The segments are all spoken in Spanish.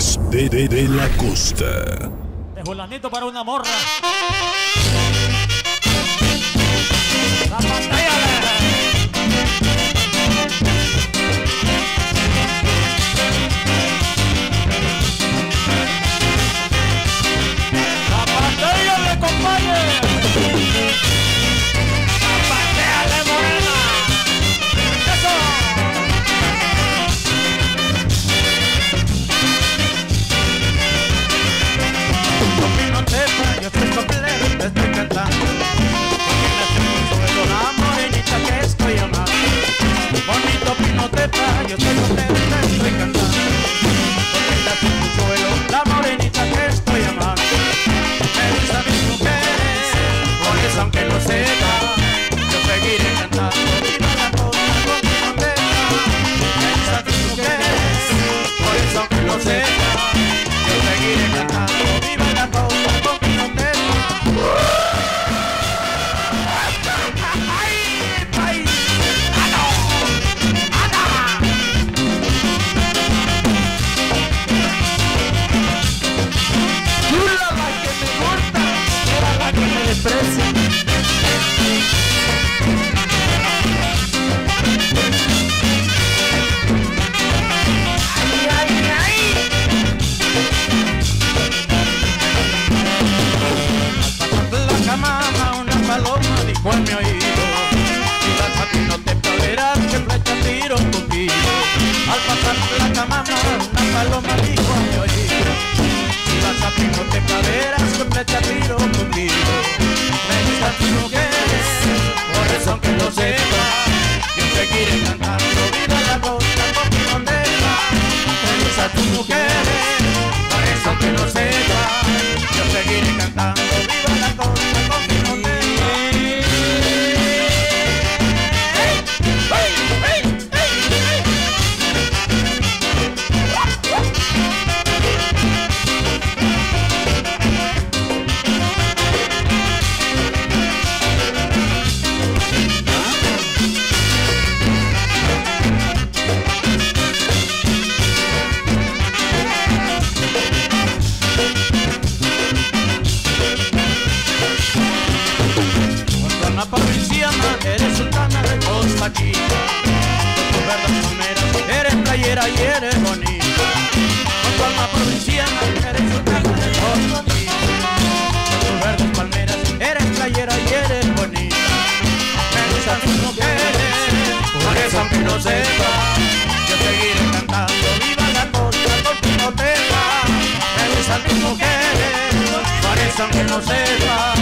Reyes de, la Costa. De fulanito para una morra. De verdes palmeras eres playera y eres bonita. Con tu alma provinciana eres sultana de Costa Rica Con tus verdes palmeras eres playera y eres bonita. Me gustan tus mujeres, por eso aunque no sepa Yo seguiré cantando viva la costa con tu notera Me gustan tus mujeres, por eso aunque no sepa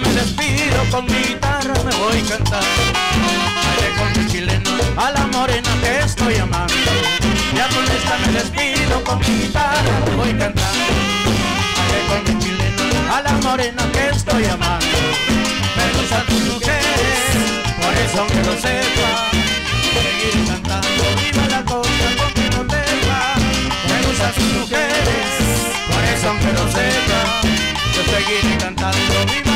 Me despido, con mi guitarra me voy cantando. Baile con mi chileno, a la morena que estoy amando. Ya con esta me despido, con mi guitarra me voy cantando. Baile con mi chileno, a la morena que estoy amando. Me gustan tus mujeres, por eso aunque lo sepa, seguir cantando. Viva la costa con mi notera. Me gustan tus mujeres, por eso aunque lo sepa, yo seguiré cantando. Viva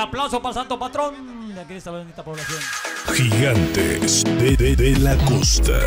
aplauso para el santo patrón de aquí de esta bonita población. Gigantes de, de, de la costa.